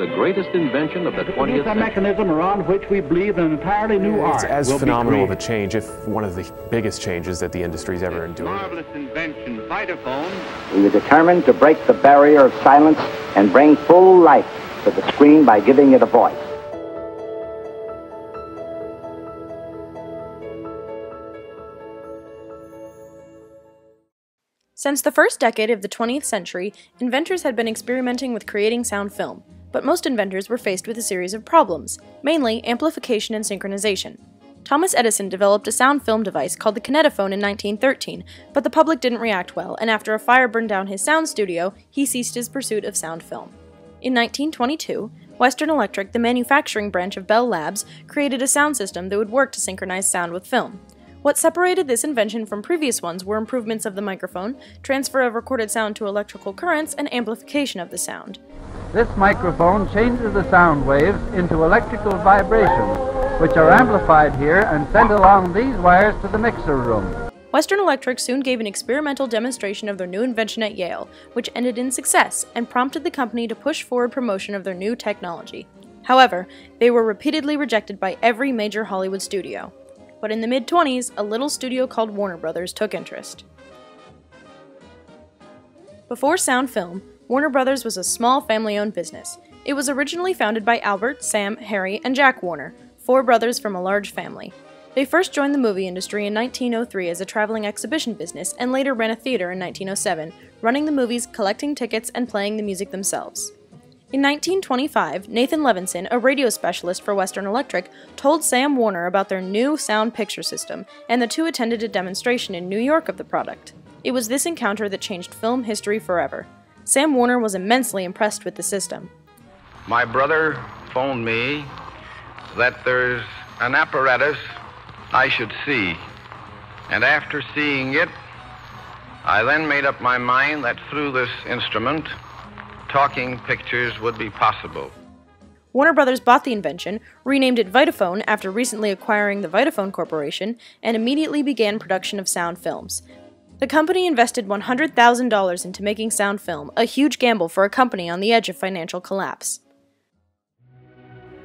was hailed as the greatest invention of the 20th It's a mechanism around which we believe an entirely new It's art as will be phenomenal of a change, if one of the biggest changes that the industry's ever endured. Marvelous invention, Vitaphone, We were determined to break the barrier of silence and bring full life to the screen by giving it a voice. Since the first decade of the 20th century, inventors had been experimenting with creating sound film, but most inventors were faced with a series of problems, mainly amplification and synchronization. Thomas Edison developed a sound film device called the kinetophone in 1913, but the public didn't react well, and after a fire burned down his sound studio, he ceased his pursuit of sound film. In 1922, Western Electric, the manufacturing branch of Bell Labs, created a sound system that would work to synchronize sound with film. What separated this invention from previous ones were improvements of the microphone, transfer of recorded sound to electrical currents, and amplification of the sound. This microphone changes the sound waves into electrical vibrations, which are amplified here and sent along these wires to the mixer room. Western Electric soon gave an experimental demonstration of their new invention at Yale, which ended in success and prompted the company to push forward promotion of their new technology. However, they were repeatedly rejected by every major Hollywood studio. But in the mid 20s, a little studio called Warner Brothers took interest. Before sound film, Warner Brothers was a small family owned business. It was originally founded by Albert, Sam, Harry, and Jack Warner, four brothers from a large family. They first joined the movie industry in 1903 as a traveling exhibition business and later ran a theater in 1907, running the movies, collecting tickets, and playing the music themselves. In 1925, Nathan Levinson, a radio specialist for Western Electric, told Sam Warner about their new sound picture system, and the two attended a demonstration in New York of the product. It was this encounter that changed film history forever. Sam Warner was immensely impressed with the system. my brother phoned me that there's an apparatus I should see. And after seeing it, I then made up my mind that through this instrument, talking pictures would be possible. Warner Brothers bought the invention, renamed it Vitaphone after recently acquiring the Vitaphone Corporation, and immediately began production of sound films. The company invested $100,000 into making sound film, a huge gamble for a company on the edge of financial collapse.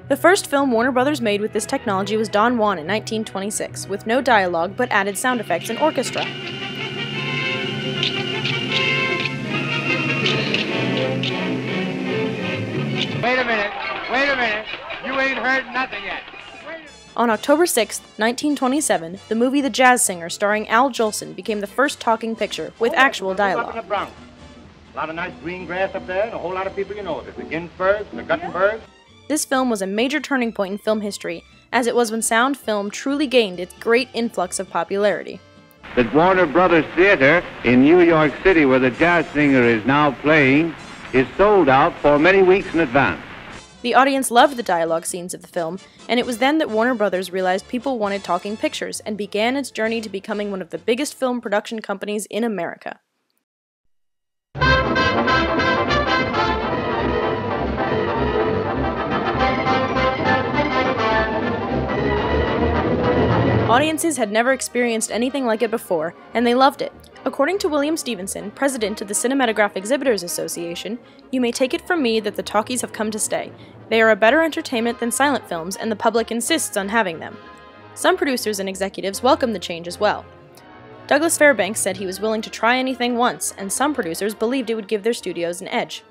The first film Warner Brothers made with this technology was Don Juan in 1926, with no dialogue but added sound effects and orchestra. Wait a minute, wait a minute. You ain't heard nothing yet. On October 6, 1927, the movie The Jazz Singer starring Al Jolson became the first talking picture with oh, actual Up in dialogue. A lot of nice green grass up there, and a whole lot of people you know. There's the Ginsbergs, the Guttenbergs. This film was a major turning point in film history, as it was when sound film truly gained its great influx of popularity. The Warner Brothers Theater in New York City, where the jazz singer is now playing, is sold out for many weeks in advance. The audience loved the dialogue scenes of the film, and it was then that Warner Brothers realized people wanted talking pictures and began its journey to becoming one of the biggest film production companies in America. Audiences had never experienced anything like it before, and they loved it. According to William Stevenson, president of the Cinematograph Exhibitors Association, you may take it from me that the talkies have come to stay. They are a better entertainment than silent films, and the public insists on having them. Some producers and executives welcomed the change as well. Douglas Fairbanks said he was willing to try anything once, and some producers believed it would give their studios an edge.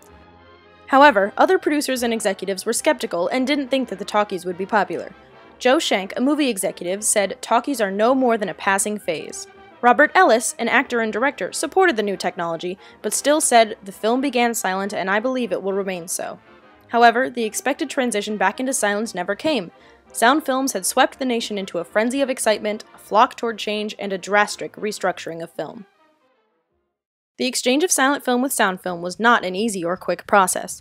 However, other producers and executives were skeptical and didn't think that the talkies would be popular. Joe Shank, a movie executive, said talkies are no more than a passing phase. Robert Ellis, an actor and director, supported the new technology, but still said the film began silent and I believe it will remain so. However, the expected transition back into silence never came. Sound films had swept the nation into a frenzy of excitement, a flock toward change, and a drastic restructuring of film. The exchange of silent film with sound film was not an easy or quick process.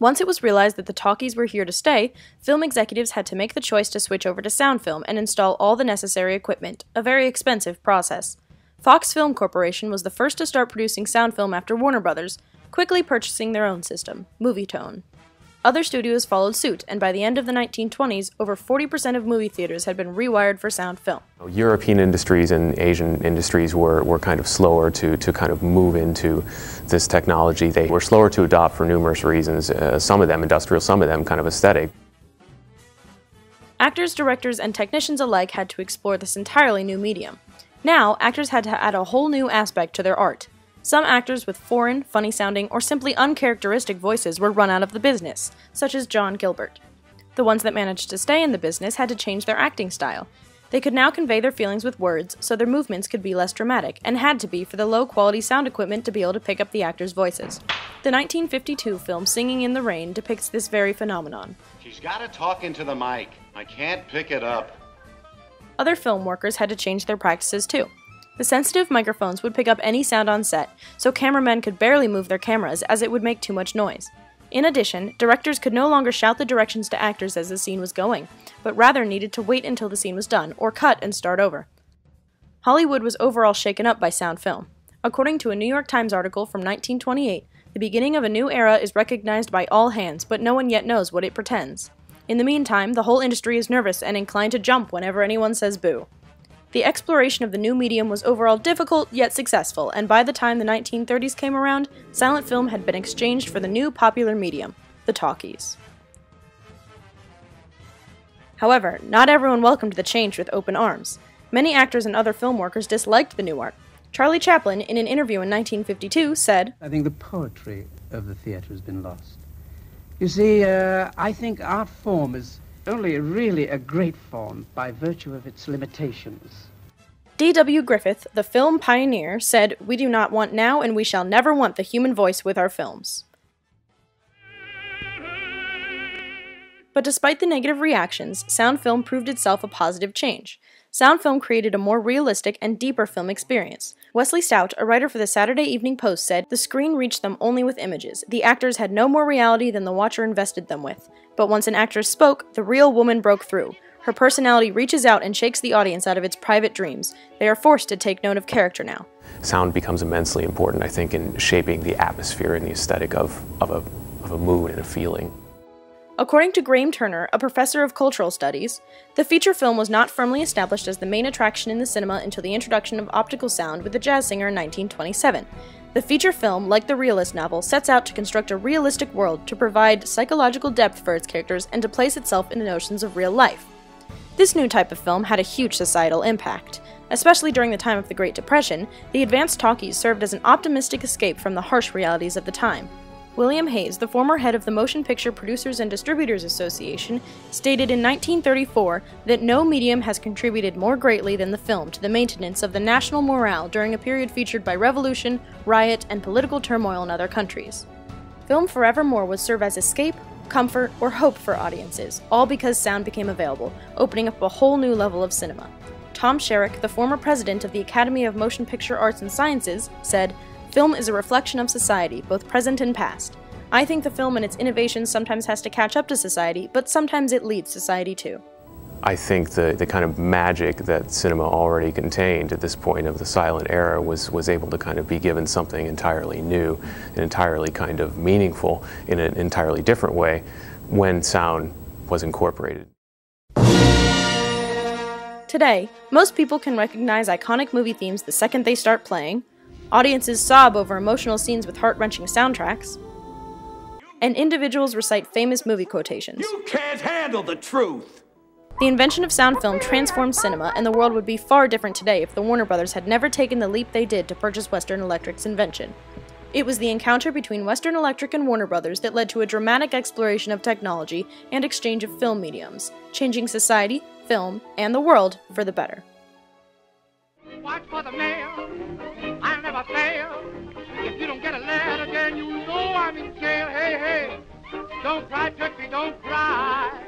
Once it was realized that the talkies were here to stay, film executives had to make the choice to switch over to sound film and install all the necessary equipment, a very expensive process. Fox Film Corporation was the first to start producing sound film after Warner Brothers, quickly purchasing their own system, Movietone. Other studios followed suit, and by the end of the 1920s, over 40% of movie theaters had been rewired for sound film. European industries and Asian industries were, were kind of slower to, to kind of move into this technology. They were slower to adopt for numerous reasons, uh, some of them industrial, some of them kind of aesthetic. Actors, directors, and technicians alike had to explore this entirely new medium. Now, actors had to add a whole new aspect to their art. Some actors with foreign, funny sounding, or simply uncharacteristic voices were run out of the business, such as John Gilbert. The ones that managed to stay in the business had to change their acting style. They could now convey their feelings with words, so their movements could be less dramatic, and had to be for the low quality sound equipment to be able to pick up the actors' voices. The 1952 film Singing in the Rain depicts this very phenomenon. She's got to talk into the mic. I can't pick it up. Other film workers had to change their practices too. The sensitive microphones would pick up any sound on set, so cameramen could barely move their cameras as it would make too much noise. In addition, directors could no longer shout the directions to actors as the scene was going, but rather needed to wait until the scene was done, or cut and start over. Hollywood was overall shaken up by sound film. According to a New York Times article from 1928, the beginning of a new era is recognized by all hands, but no one yet knows what it pretends. In the meantime, the whole industry is nervous and inclined to jump whenever anyone says boo. The exploration of the new medium was overall difficult yet successful, and by the time the 1930s came around, silent film had been exchanged for the new popular medium, the talkies. However, not everyone welcomed the change with open arms. Many actors and other film workers disliked the new art. Charlie Chaplin, in an interview in 1952, said, I think the poetry of the theater has been lost. You see, uh, I think art form is only really a great form by virtue of its limitations. D.W. Griffith, the film pioneer, said, We do not want now and we shall never want the human voice with our films. But despite the negative reactions, sound film proved itself a positive change. Sound film created a more realistic and deeper film experience. Wesley Stout, a writer for the Saturday Evening Post, said the screen reached them only with images. The actors had no more reality than the watcher invested them with. But once an actress spoke, the real woman broke through. Her personality reaches out and shakes the audience out of its private dreams. They are forced to take note of character now. Sound becomes immensely important, I think, in shaping the atmosphere and the aesthetic of, of, a, of a mood and a feeling. According to Graham Turner, a professor of cultural studies, the feature film was not firmly established as the main attraction in the cinema until the introduction of optical sound with the jazz singer in 1927. The feature film, like the realist novel, sets out to construct a realistic world to provide psychological depth for its characters and to place itself in the notions of real life. This new type of film had a huge societal impact. Especially during the time of the Great Depression, the advanced talkies served as an optimistic escape from the harsh realities of the time. William Hayes, the former head of the Motion Picture Producers and Distributors Association, stated in 1934 that no medium has contributed more greatly than the film to the maintenance of the national morale during a period featured by revolution, riot, and political turmoil in other countries. Film forevermore would serve as escape, comfort, or hope for audiences, all because sound became available, opening up a whole new level of cinema. Tom Sherrick, the former president of the Academy of Motion Picture Arts and Sciences, said, Film is a reflection of society, both present and past. I think the film and its innovations sometimes has to catch up to society, but sometimes it leads society too. I think the, the kind of magic that cinema already contained at this point of the silent era was, was able to kind of be given something entirely new and entirely kind of meaningful in an entirely different way when sound was incorporated. Today, most people can recognize iconic movie themes the second they start playing, Audiences sob over emotional scenes with heart wrenching soundtracks. And individuals recite famous movie quotations. You can't handle the truth! The invention of sound film transformed cinema, and the world would be far different today if the Warner Brothers had never taken the leap they did to purchase Western Electric's invention. It was the encounter between Western Electric and Warner Brothers that led to a dramatic exploration of technology and exchange of film mediums, changing society, film, and the world for the better never fail. If you don't get a letter, then you know I'm in jail. Hey, hey, don't cry, Turkey, don't cry.